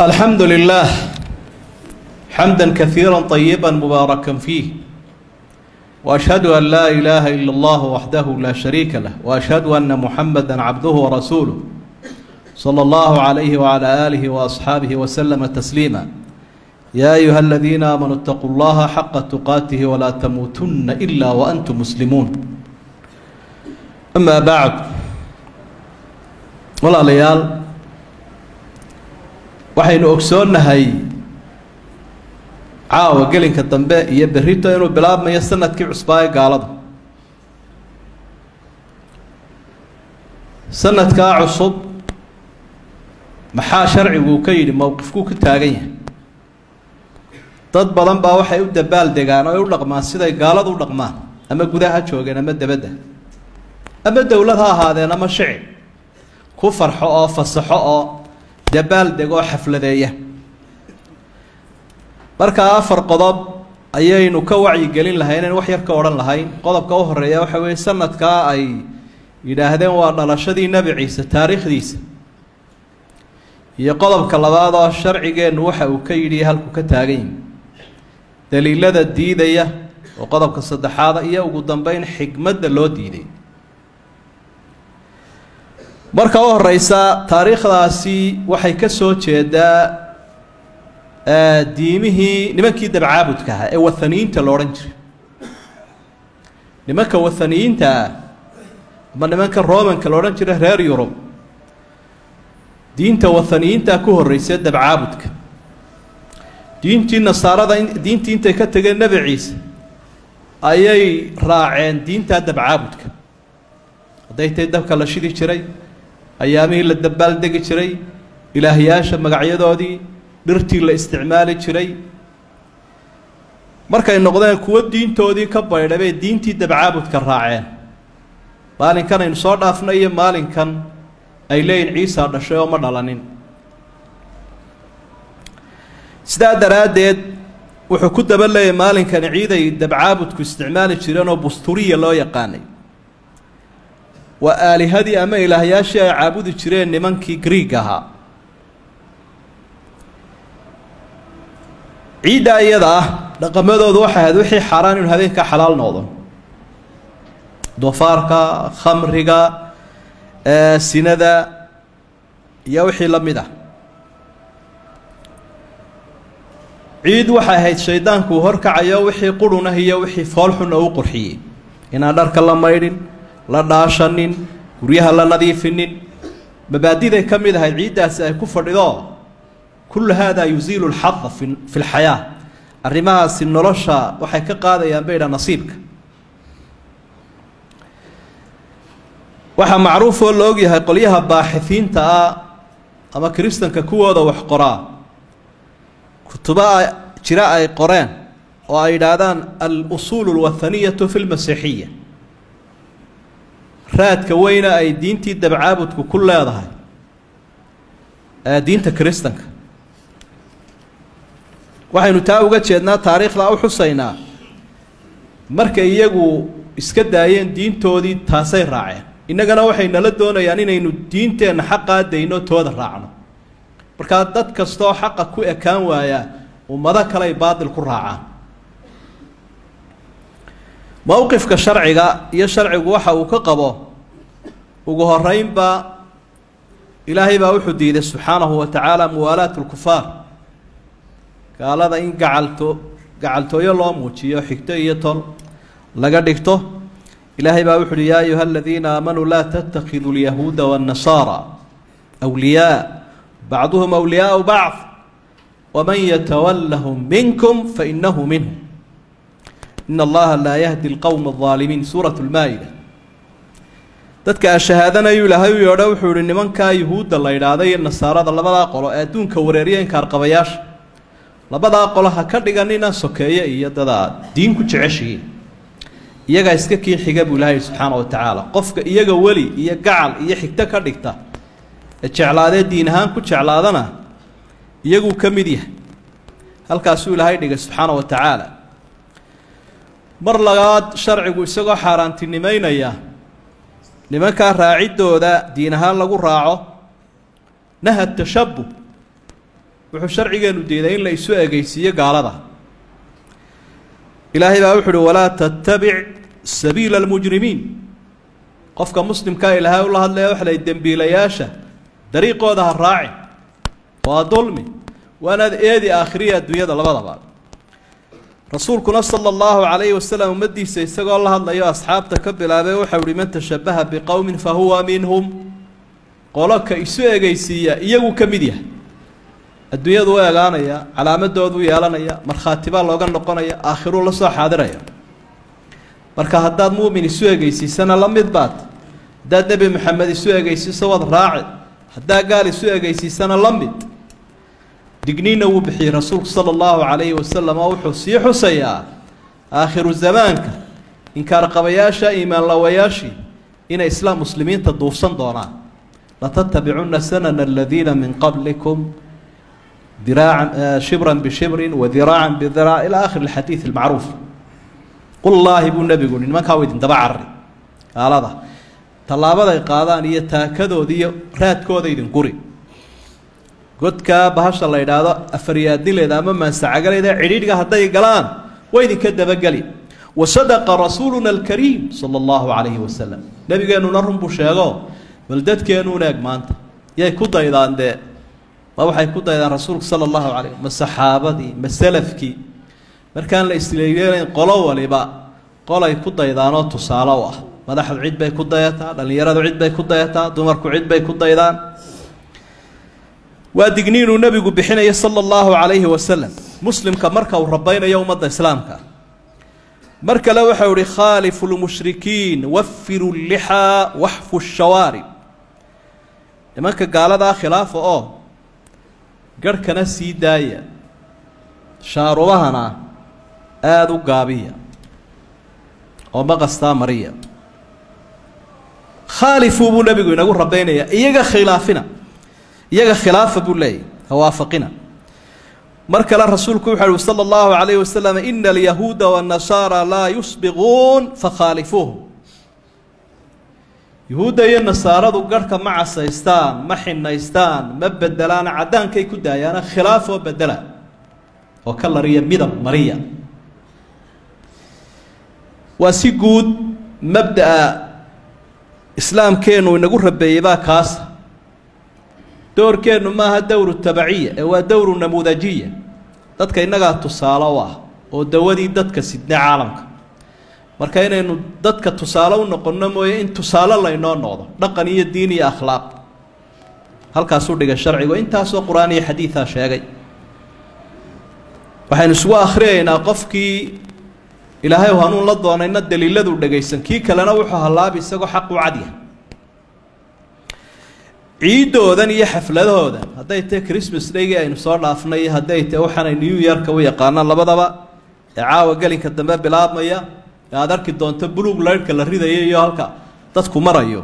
الحمد لله حمدا كثيرا طيبا مباركا فيه واشهد ان لا اله الا الله وحده لا شريك له واشهد ان محمدا عبده ورسوله صلى الله عليه وعلى اله واصحابه وسلم تسليما يا ايها الذين امنوا اتقوا الله حق تقاته ولا تموتن الا وانتم مسلمون اما بعد walaalayaal waxaynu ogsoonnahay caawa gelinka dambe iyo berrito inuu bilaabmayo sannadkii cusbaa ee gaalada sanadkaa cusub maxaa sharcigu ka yidhi mowqifkuu ku taagan yahay? Dad badan baa waxay u dabaal degaan oo ay u dhaqmaan siday gaaladu u dhaqmaan ama gudaha joogeen ama debadda ama dowlad ha ahaadeen ama shicib. Ku farxo oo fasaxo oo dabaal degoo xafladeeya. Markaa afar qodob ayaynu ka wacyigelin lahay inaynu wax yar ka odhan lahayn qodobka u horreeya waxa weeye sanadkaa ay yidhaahdeen waa dhalashadii nebi ciise taariikhdiisa. Iyo qodobka labaad oo sharcigeennu waxa uu ka yidhi halku ka taagan yihi daliilada diidaya oo qodobka saddexaada iyo ugu dambeyn xigmadda loo diiday marka u horeysa taariikhdaasi waxay ka soo jeedaa diimihii nimankii dabcaabudka ahaa ee wathaniyiinta la odhan jiray. Nimanka wathaniyiinta ah ama nimanka romanka la odhan jiray reer yurub diinta wathaniyiinta ku horreysay dabcaabudka. Diintii nasaarada diintii intay ka tegeen nebi ciise ayay raaceen diinta dabcaabudka. Hadday tahay dabka la shidi jiray ayaamihii la dabaaldegi jiray ilaahyaasha magacyadoodii dhirtii la isticmaali jiray. Markay noqdeen kuwo diintoodii ka baydha bay diintii dabcaabudka raaceen. Maalinkan aynu soo dhaafnay iyo maalinkan ay leeyihiin ciisa dhashay oo ma dhalanin. Sidaa daraaddeed wuxuu ku daba leeyahay maalinkani ciid ay dabcaabudku isticmaali jireen oo busturiya loo yaqaanay waa aalihadii ama ilaahyaashii ay caabudi jireen nimankii griig ahaa. Ciiddaa iyada ah dhaqamadoodu waxay ahayd wixii xaaraan inuu habeenkaa xalaal noqdo. Doofaarka khamriga sinada iyo wixii la mid ah. Ciid waxay ahayd shaydaanku horkacayo wixii qurunah iyo wixii foolxuna u qurxiyey. Inaan dharka la maydhin la dhaashanin guryaha la nadiifinin. Mabaadiday ka mid ahayd ciiddaasi ay ku fadhido kullu haadaa yusiilu lxada fi lxayaa. Arrimahaasi nolosha waxay ka qaadayaan baydha nasiibka. Waxaa macruuf oo la ogyahay qolyaha baaxifiinta ah ama kiristanka kuwooda wax qoraa kutuba jira ay qoreen oo ay yidhaahdaan al-usuulu alwathaniyatu fi lmasiixiya raadka weyna ay diintii dabcaabudku ku leedahay diinta kiristanka. Waxaynu taa uga jeednaa taariikhda u xusaynaa markay iyagu iska daayeen diintoodii taasay raaceen. Innagana waxay nala doonayaan inaynu diinteenna xaqaa dayno tooda raacno. Markaa dad kastaoo xaqa ku ekaan waayaa ummado kale ay baadil ku raacaan mowqifka sharciga iyo sharcigu waxa uu ka qabo ugu horeynba ilaahay baa wuxuu diiday subxaanahu wa tacaala muwaalaat lkufaar gaalada in gacalto gacaltooyo loo muujiyo xigto iyo tol laga dhigto ilaahay baa wuxu uhi yaa ayuha aladiina aamanuu laa tatakiduu lyahuuda waannasaara wliyaa bacduhum wliyaau bacd waman yatawallahum minkum fainahu minhum in allaha laa yahdi lqowma alaalimiin suurat lmaa-ida dadka ashahaadanayuu ilaahay u yeedho wuxuu ihi nimankaa yuhuudda la yidhaahda iyo nasaarada labadaa qolo ee adduunka wareeriya inkaarqabayaasha labadaa qolo ha ka dhiganina sokeeye iyo dadaa diin ku jeceshihiin iyagaa iska kii xiga buu ilaahay subxaana wa tacaala qofka iyaga weli iyo gacal iyo xigto ka dhigta ee jeclaadee diin ahaan ku jeclaadana iyaguu ka mid yahay halkaasuu ilaahay dhigay subxaana wa tacaala mar labaad sharcigu isagoo xaaraantinimeynaya nimankaa raaciddooda diin ahaan lagu raaco naha tashabuh wuxuu sharcigeenu diiday in la isu egeysiiyo gaalada. Ilaahay baa wuxu uhi walaa tattabic sabiila almujrimiin. Qofka muslimkaa ilaahay ula hadlaya waxa lay dembiilayaasha dariiqooda ha raaci waa dulmi waanaad eedi aakhiriya adduunyada labadaba rasuulkuna sala allahu calayhi wasalam ummaddiisa isagoo la hadlayo asxaabta ka bilaabay waxau uhi man tashabaha biqowmin fa huwa minhum. Qolo ka isu egeysiiya iyagu ka mid yahay. Adduunyadu u egaanaya calaamadoodu yeelanaya markhaati baa looga noqonaya aakhiruu la soo xaadiraya. Marka haddaad muumin isu egeysiisana la mid baad. Haddaad nebi maxamed isu egeysiiso waad raaci. Haddaa gaal isu egeysiisana la mid digniinna wuu bixiyey rasuulku sala allahu calayhi wasalam oo wuxuu sii xusayaa aakhiru zamaanka inkaarqabayaasha iimaanlawayaashii inay islaam muslimiinta duufsan doonaan. Latatabicunna sanana aladiina min qablikum diraacan shibran bishibrin wadiraacan bidiraac ilaa aakhiri alxadiid almacruuf. Qullaahi buu nebigu nimankaa idin daba carari gaalada tallaabaday qaadaan iyo taakadooda iyo raadkooda idin guri godkaa bahasha la idhaahdo afaryaadileeda ama maansacagaleeda cidhiidhga hadday galaan waa idinka dabageli wa sadaqa rasuuluna alkariim sala allahu calayhi wasalam nebigeenuna run buu sheego bal dadkeenuun eeg maanta yay ku daydaan dee ma waxay ku daydaan rasuulku sala allahu calayh ma saxaabadii ma salafkii markaan la isleeyeelayn qolo waliba qolay ku daydaanoo tusaale u ah madaxdu cid bay ku dayataa dhallinyaradu cid bay ku dayataa dumarku cid bay ku daydaan waa digniinuu nebigu bixinaya sala allahu calayhi wasalam muslimka marka uu rabaynayo ummadda islaamka. Mar kale waxau ihi khaalifu lmushrikiin wafiru llixaa waxfu shawaarib nimanka gaaladaa khilaafa oo garhkana sii daaya. Shaarubahana aada u gaabiya. Oo maqastaa mariya. Khaalifuu buu nebigu inagu rabaynaya iyaga khilaafina iyaga khilaafa buu leeyahy hawaafaqina. Mar kale rasuulku wuxu uhi sala allahu calayhi wasalam ina alyahuuda waannasaara laa yusbiquun fakhaalifuuhum yuhuudda iyo nasaaradu garhka ma casaystaan ma xinaystaan ma bedelaan caddaankay ku daayaana khilaaf oo bedela oo ka lariya midab mariya. Waa si guud mabda'a islaamkeennu inagu rabeeyey baa kaasa doorkeennu maaha dowru tabaciya ee waa dowru namuudajiya. Dadka innagaa tusaale u ah oo dawadii dadka sidne caalamka. Marka inaynu dadka tusaale u noqonno mooye in tusaale laynoo noqdo dhaqan iyo diin iyo akhlaaq. Halkaasuu dhigay sharcigu intaasoo qur'aan iyo xadiidaa sheegay. Waxaynu isugu akhriyaynaa qofkii ilaahay hanuun la doonayna daliiladuu dhagaysan. Kii kalena wuxuu hallaabi isagoo xaq u cadyahay ciiddoodan iyo xafladahooda hadday tahay christmas daygii aynu soo dhaafnay iyo hadday tahay waxaanay new yorka u yaqaanaan labadaba ee caawa gelinka dambe bilaabmaya ee aada arki doonto buluug laydhka la ridayo iyo halka dadku marayo.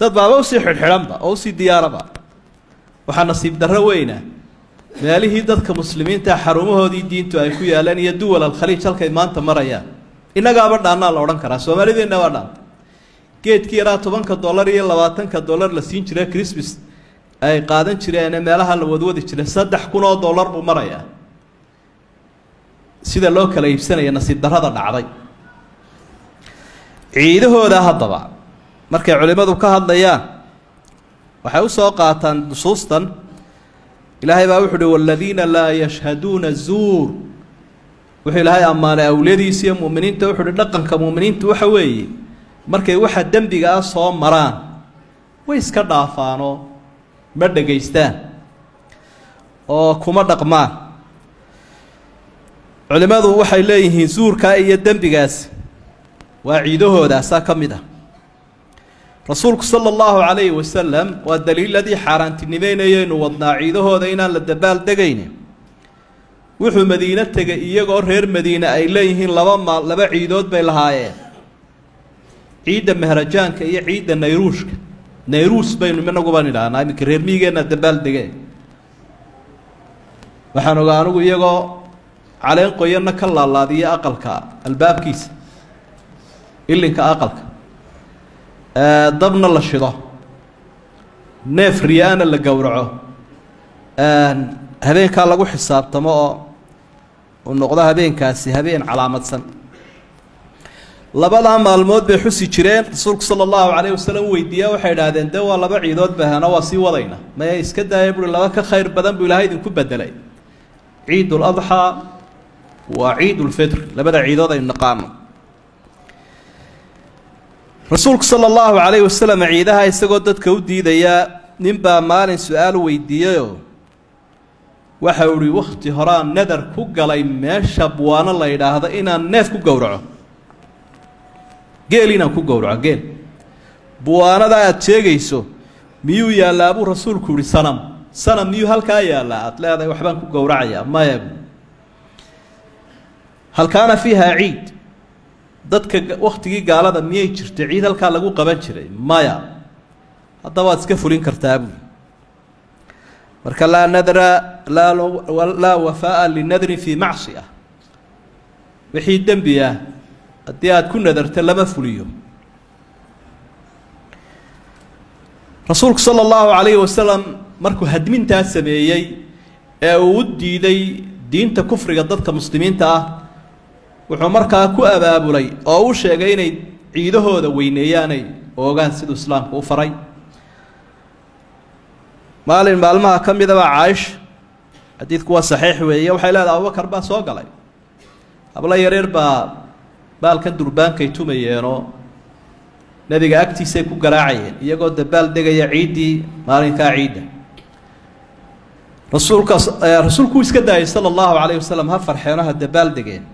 Dad baaba u sii xidhxidhanba oo u sii diyaaraba. Waxaa nasiib darro weyna. Meelihii dadka muslimiinta xarumahoodii diintu ay ku yaaleen iyo duwal alkhaliij halkay maanta marayaan. Innagaaba dhaannaa la odhan karaa soomaalideenna waa dhaanta geedkii yaraa tobanka dollar iyo labaatanka dollar la siin jira christmas ay qaadan jireene meelaha la wadwadi jiray saddex kun oo dollar buu marayaa. Sida loo kala iibsanaya nasiib darrada dhacday. Ciidahooda haddaba markay culimmadu ka hadlayaan waxay u soo qaataan nusuustan ilaahay baa wuxu uhi waladiina laa yashhaduuna zuur. Wuxuu ilaahay ammaanay awliyadiisa iyo mu'miniinta wuxu uhi dhaqanka mu'miniintu waxa weeye markay waxa ah soo maraan. Way iska dhaafaanoo ma dhegaystaan? Oo kuma dhaqmaan. Culimmadu waxay leeyihiin zuurkaa iyo dembigaasi waa ciidahoodaasa ka mid ah. Rasuulku sala allahu calayhi wasalam waa daliiladii xaaraantinimeynayaynu wadnaa ciidahooda inaan la dabaal degayni wuxuu madiine tegay iyagoo reer madiine ay leeyihiin laba maal laba ciidood bay lahaayeen ciidda mahrajaanka iyo ciidda nayruushka. Nayruus baynu inaguban idhaahnaa iminka reer miigeenna dabaal degeen waxaan ogaa anigu iyagoo caleen qoyanna ka laalaadiya aqalka albaabkiisa ilinka aqalka. Dabna la shido. Neef riyaana la gowraco. Habeenkaa lagu xisaabtamo oo uu noqdo habeenkaasi habeen calaamadsan labadaa maalmood bay xusi jireen. Rasuulku sala allahu calayh wasalam u weydiiya waxay idhaahdeen dee waa laba ciidood bahana waa sii wadayna. Maya iska daaya buui laba ka khayr badan buu ilaahay idinku bedelay ciid ladxaa waa ciid lfitr labada ciidood aynu naqaano. Rasuulku sala allahu calayhi wasalam ciidaha isagoo dadka u diidaya ninbaa maalin su'aal weydiiyeyoo waxa uu ihi wakhti horaa nadar ku galay meesha buwaano la yidhaahdo inaan neef ku gowraco geel inaan ku gowraco geel. Buwaanada aada sheegayso miyuu yaallaa buu rasuulku yihi sanam sanam miyuu halkaa yaallaa aada leedahay waxbaan ku gowracayaa maya hal kaana fiiha ciid. Dadka wakhtigii gaalada miyay jirtay ciid halkaa lagu qaban jiray maya. Haddaba waad iska fulin kartaa buui marka laa nadra laa laa wafaa'a linadrin fii macsiya. Wixii dembi ah haddii aada ku nadarta lama fuliyo. Rasuulku sala allahu calayhi wasalam markuu hadmintaa sameeyey ee uu u diiday diinta kufriga dadka muslimiinta ah wuxuu markaa ku abaabulay oo u sheegay inay ciidahooda weyneeyaanay oogaan siduu islaamku u faray. Maalin maalmaha ka midabaa caaisha xadiidku waa saxiix weeye waxay leedahay abubakar baa soo galay. Hablo yareer baa baalkan durbaankay tumayeenoo nebiga agtiisay ku garaacayeen iyagoo dabaal degaya ciiddii maalinkaa ciidda. Rasuulkaas rasuulku iska daayay sala allahu calayhi wasalam ha farxeeno ha dabaal degeen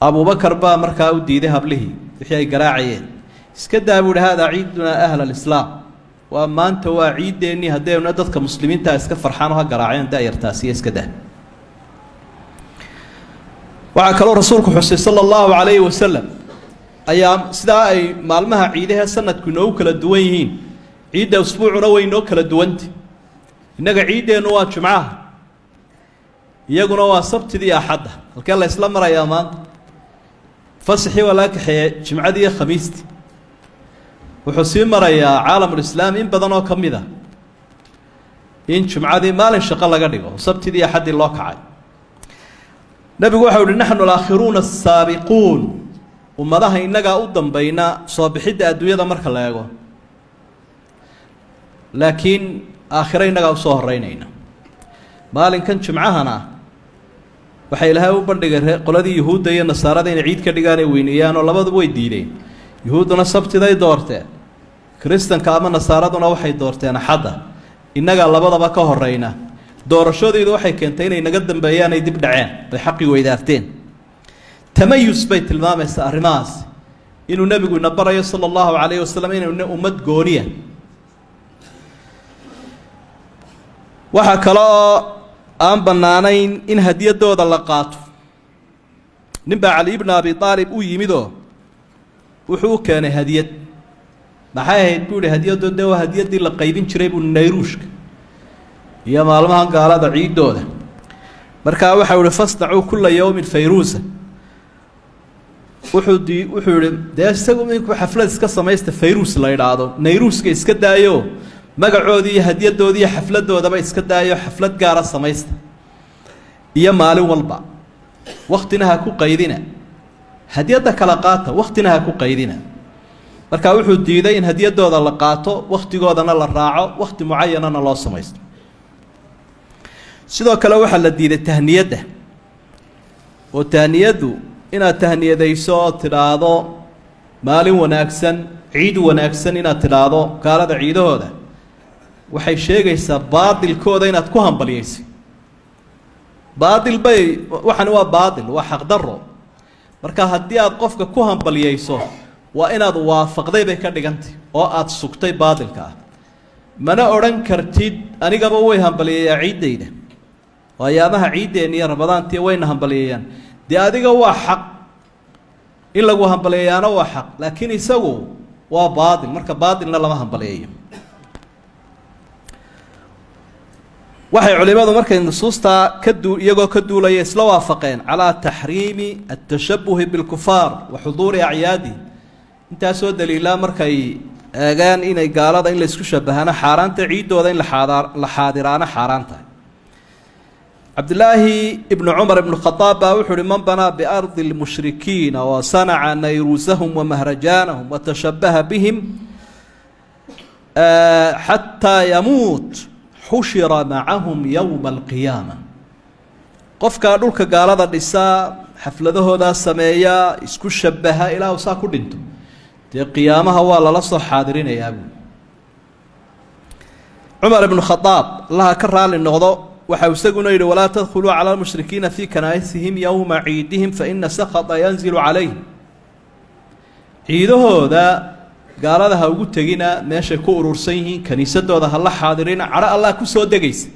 abubakar baa markaa u diiday hablihii wixii ay garaacayeen. Iska daa buu ihi haadaa ciidunaa ahla alislaam. Waa maanta waa ciideennii haddayna dadka muslimiintaa iska farxaan oo ha garaaceen da-yartaasiyo iska dah waxaa kaloo rasuulku xusay sala allahu calayhi wasalam ayaa sidaa ay maalmaha ciidahee sanadku inoogu kala duwan yihiin. Ciidda usbuucuna way inoo kala duwanta innaga ciiddeennu waa jumcaha. Iyaguna waa sabtidii axadda. Halkee la ysla marayaa maanta fasaxii waa laga kaxeeye jimcadii iyo khamiistii wuxuu sii marayaa caalamulislaam in badan oo ka mid a in jumcadii maalin shaqo laga dhigo. Sabtidii axaddii loo kacay nebigu waxau uhi naxnu alaakhiruuna asaabiquun ummadaha innagaa u dambayna soo bixidda adduunyada marka la eego. Laakiin aakhiro innagaa u soo horeynayna maalinkan jimcahana waxaa ilaahay u bandhigay qoladii yuhuudda iyo nasaarada inay ciid ka dhigaan ay weyneeyaan oo labaduba way diideen. Yuhuudduna sabtiday doorteen kiristanka ama nasaaraduna waxay doorteen axadda. Innagaa labadaba ka horeyna doorashadoodu waxay keentay inay naga dambeeyaan ay dib dhaceen bay xaqii weydaarteen. Tamayus bay tilmaamaysaa arrimahaas. Inuu nebigu ina barayo sala allahu calayhi wasalam inayna ummad gooniya. Waxaa kale oo aan bannaanayn in hadiyadooda la qaato. Nin baa cali ibna abi aalib u yimidoo wuxuu u keenay hadiyad. Maxay ahayd? Buu ihi hadiyadoo dee waa hadiyaddii la qaybin jiray buu nayruushka iyo maalmahan gaalada ciiddooda. Markaa waxau ihi fasnacuu kulla yowmin fayruusa. Wuxuu di wuxuu yihi dee isagu minku xaflad iska samaysta fayruus la idhaahdo nayruuska iska daayo. Magacoodii iyo hadyadoodii iyo xafladoodaba iska daayo. Xaflad gaara samaysta. Iyo maalin walba. Waktina ha ku qaydina. Hadyadda kala qaata waktina ha ku qaydina. Markaa wuxuu diiday in hadyadooda la qaato wakhtigoodana la raaco wakhti mucayanana loo samaysto sidoo kale waxaa la diiday tahniyadda. Oo tahniyaddu inaad tahniyadayso oo tidhaahdo maalin wanaagsan ciid wanaagsan inaad tidhaahdo gaalada ciidahooda. Waxay sheegaysaa baadilkooda inaad ku hambalyaysay baadil bay waxani waa baadil waa xaqdarro marka haddii aad qofka ku hambalyayso waa inaad waafaqday bay ka dhigantay oo aada sugtay baadilka ah. Mana odhan kartid anigaba way hambalyeeyaa ciiddayda waayaamaha ciiddeenna iyo ramadaantii wayna hambalyeeyaan dee adiga waa xaq. In lagu hambalyeeyaana waa xaq. Laakiin isagu waa baadil. Marka baadilna lama hambalyeeyo waxay culimadu markay nusuustaa ka duu iyagoo ka duulaya isla waafaqeen calaa taxriimi atashabuhi bilkufaar wa xuduuri acyaadi. Intaasoo daliilaa markay eegaan inay gaalada in laysku shabahaano xaaraanta ciiddooda in la xaadiraano xaaraan tahay cabdillaahi ibnu cumar ibnu khadaab baa wuxuu uhi man banaa biardi lmushrikiina wa sanaca nayruusahum wamahrajaanahum watashabaha bihim xataa yamuut xushira macahum yowma alqiyaama qofkaa dhulka gaalada dhisaa xafladahoodaa sameeya isku shabaha ilaa uu saa ku dhinto. Dee qiyaamaha waa lala soo xaadirinayaa buui cumar ibnu khadaab allaha ka raali noqdo waxau isaguna yidhi walaa tadkhuluu cala lmushrikiina fii kanaa'isihim yowma ciidihim faina sakata yanzilu calayhim. Ciidahooda gaalada ha ugu tegina meeshay ku urursan yihiin kiniisadooda ha la xaadirina cadho allah ku soo degaysa.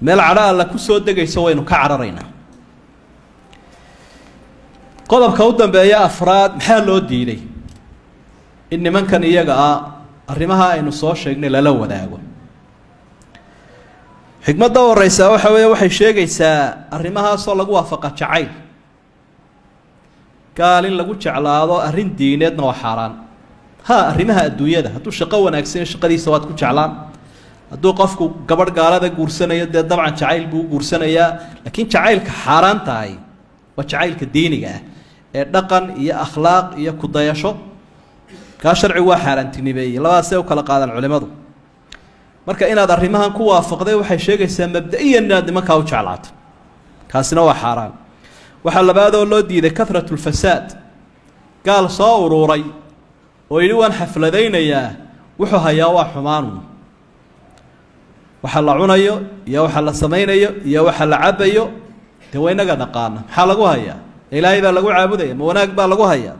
Meel cadho alla ku soo degaysa waynu ka cararaynaa. Qodobka u dambeeya afraad maxaa loo diiday? In nimankan iyaga ah arrimaha aynu soo sheegnay lala wadaago xikmadda horeysaa waxa weeye waxay sheegaysaa arrimahaasoo lagu waafaqa jacayl. Gaal in lagu jeclaado arrin diineedna waa xaaraan. Ha arrimaha adduunyada hadduu shaqo wanaagsan shaqadiisa waad ku jeclaan. Hadduu qofku gabadh gaalada guursanayo dee dabcan jacayl buu guursanayaa. Laakiin jacaylka xaaraan tahay waa jacaylka diiniga ah ee dhaqan iyo akhlaaq iyo kudayasho kaa sharcigu waa xaaraantinimeeyey. Labadaasay u kala qaadaan culimmadu marka inaad arrimahan ku waafaqday waxay sheegaysaa mabda-iyan inaad nimankaa u jeclaato. Kaasina waa xaaraan. Waxaa labaadoo loo diiday kahratu lfasaad gaal soo uruuray oo yidhi waan xafladaynayaa wuxuu hayaa waa xumaanu waxa la cunayo iyo waxa la samaynayo iyo waxa la cabayo dee waa inaga naqaana maxaa lagu hayaa? Ilaahay baa lagu caabudaya ma wanaag baa lagu hayaa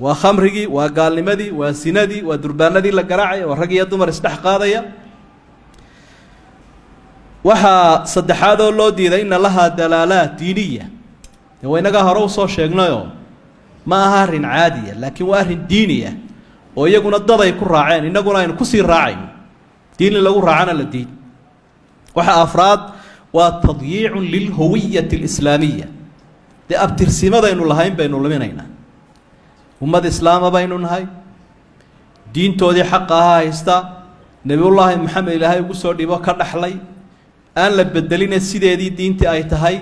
waa khamrigii waa gaalnimadii waa sinadii waa durbaanadii la garaacaya waa rag iyo dumar isdhex qaadaya. Waxaa saddexaadoo loo diiday ina lahaa dalaalaat diiniya. Dee waa inagaa hore u soo sheegnayoo ma aha arrin caadiya laakiin waa arrin diiniya oo iyaguna dad ay ku raaceen innaguna aynu ku sii raacayno. Diin in lagu raacana la diid waxa afraad waa tadyiicun lilhawiyati alislaamiya dee abtirsimadaynu lahayn baynu luminaynaa ummad islaama baynu nahay. Diintoodii xaqa aha haysta. Nebiyullaahi maxamed ilaahay ugu soo dhibo ka dhaxlay. Aan la bedeline sideedii diintii ay tahay.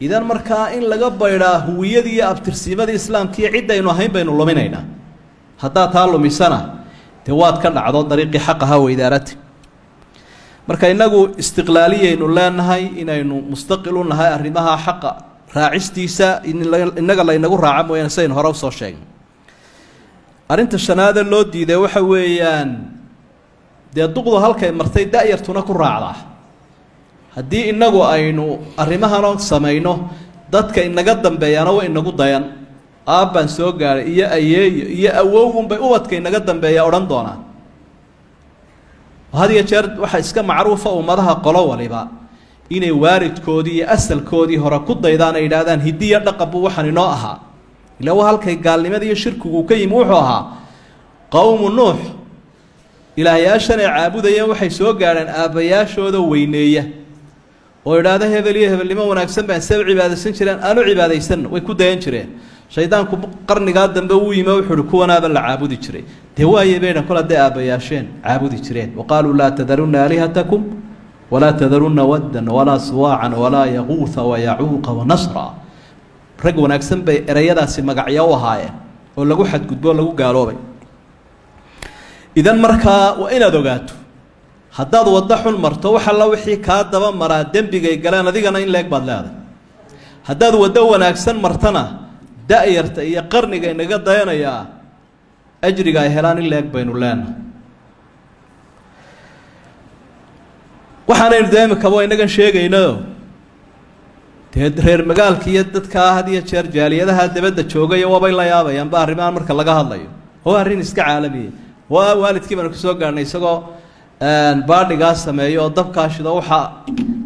Idan markaa in laga baydhaa huwiyadii iyo abtirsimadii islaamkiiyo ciddaynu ahayn baynu luminaynaa. Haddaad taa lumisana dee waad ka dhacdo dariiqii xaq ahaa weydaarati marka innagu istiqlaaliyaynu leenahay inaynu mustaqil u nahay arrimaha xaqa raacistiisa innaga laynagu raaca mooyaane sidaynu hore u soo sheegnay arrinta shanaade loo diiday waxa weeyaan dee duqdu halkay martay da-yartuna ku raacdaa. Haddii innagu aynu arrimahanoo samayno dadka inaga dambeeyaana wa inagu dayan. Aabbaan soo gaadhay iyo ayeeyo iyo awowgunbay ubadka inaga dambeeya odhan doonaan. Had iyo jeer waxaa iska macruufa ummadaha qolo waliba inay waalidkoodii iyo asalkoodii hore ku daydaan ay yidhaahdaan hidiya dhaqan buu waxaan inoo ahaa ila halkay gaalnimada iyo shirkigu ka yimi wuxuu ahaa qowmu nuux. Ilaahyaashan ay caabudayeen waxay soo gaadheen aabbayaashooda weyneeya. Oo idhaahda hebel iyo hebelnimo wanaagsan baan u cibaadaysan jireen aanu cibaadaysanno way ku dayan jireen. Shaydaanku qarnigaa dambe uu yimi wuxuu uhi kuwanaaba la caabudi jiray. Dee waaye baydhan kol hadday aabbayaasheen caabudi jireen. Wa qaaluu laa tadarunna aalihatakum walaa tadarunna waddan walaa suwaacan walaa yaquuha wayacuuqa wanasra rag wanaagsan bay ereyadaasi magacyo u ahaayeen oo lagu xadgudbo o lagu gaaloobay. Idan markaa waa inaad ogaato haddaad waddo xun marto wax alla wixii kaa daba maraa dembigay galeen adigana in leeg baad leeday haddaad waddo wanaagsan martana da-yarta iyo qarniga inaga dayanayaa ajriga ay helaan in leeg baynu leenahay. Waxaanaynu dee imikaba inagan sheegaynayo dee reer magaalka iyo dadkaa had iyo jeer jaaliyadaha dabadda joogaya waabay la yaabayaanba arrimahan marka laga hadlayo. Oo arrin iska caalamiya waa waalidkii baanu ka soo gaarhnay isagoo baadhigaa sameeyo oo dabkaa shido waxaa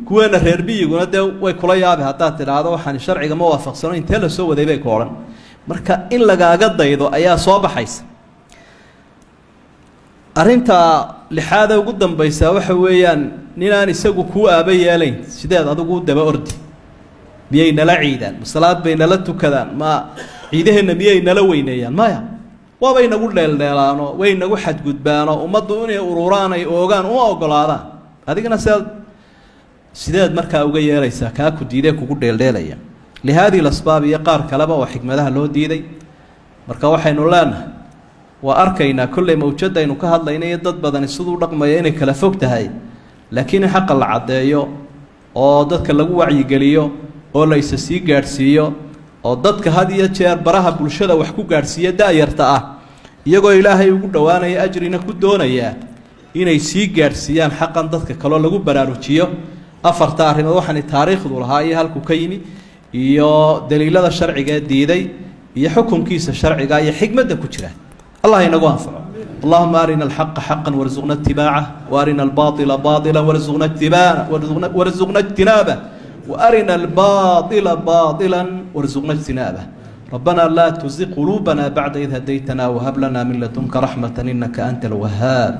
kuweena reer biyiguna dee way kula yaabi haddaad tidhaahdo waxaan sharciga ma waafaqsano intee la soo waday bay ku odhan. Marka in lagaaga daydo ayaa soo baxaysa. Arrinta lixaada ugu dambaysaa waxa weeyaan ninaan isagu kuu aaba yeelayn. Sideed adigu u daba ordi miyay nala ciidaan? Masalaad bay nala tukadaan? Ma ciidaheenna miyay nala weyneeyaan? Maya waabay nagu dheeldheelaano way nagu xadgudbaano ummaddu inay ururaan ay oogaan uma ogolaadaan. Adigana siaad sideed markaa uga yeelaysaa kaa ku diidee kugu dheeldheelaya. Lihaadihi lasbaab iyo qaar kaleba oo xikmadaha loo diiday. Marka waxaynu leenahay waa arkaynaa kolley mawjadaynu ka hadlayna iyo dad badani siduu dhaqmaya inay kala fog tahay laakiin in xaqa la caddeeyo oo dadka lagu wacyigeliyo oo la sii gaadhsiiyo oo dadka had iyo jeer baraha bulshada wax ku gaadhsiiya da-yarta ah iyagoo ilaahay ugu dhowaanaya ajrina ku doonaya inay sii gaadhsiiyaan xaqan dadka kaloo lagu baraarujiyo. Afarta arrimood waxaani taariikhdu lahaa iyo halku ka yimi iyo daliilada sharcigaee diiday iyo xukunkiisa sharciga iyo xikmadda ku jira. Allah inagu anfaco. Allahuma arina alxaqa xaqa warzuqna itibaaca waarina albaaila baaila warzuqna itibaa warzuqna ijtinaaba waarina albaaila baila warzuqna ijtinaaba ربنا لا تزغ قلوبنا بعد إذ هديتنا وهب لنا من لدنك رحمة إنك أنت الوهاب.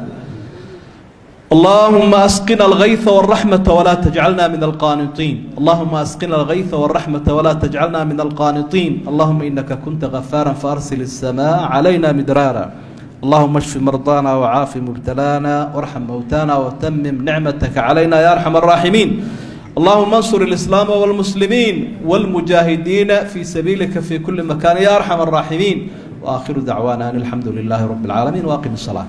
اللهم أسقنا الغيث والرحمة ولا تجعلنا من القانطين. اللهم أسقنا الغيث والرحمة ولا تجعلنا من القانطين. اللهم إنك كنت غفارا فأرسل السماء علينا مدرارا. اللهم اشف مرضانا وعاف مبتلانا. وارحم موتانا وتمم نعمتك علينا يا أرحم الراحمين. اللهم انصر الإسلام والمسلمين والمجاهدين في سبيلك في كل مكان يا أرحم الراحمين وآخر دعوانا أن الحمد لله رب العالمين وأقم الصلاة